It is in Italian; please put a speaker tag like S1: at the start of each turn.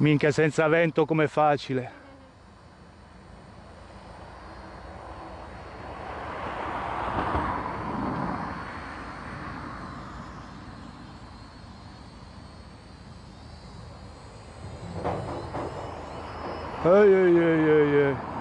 S1: Minchia senza vento com'è facile. Ehi, ehi, ehi, ehi, ehi.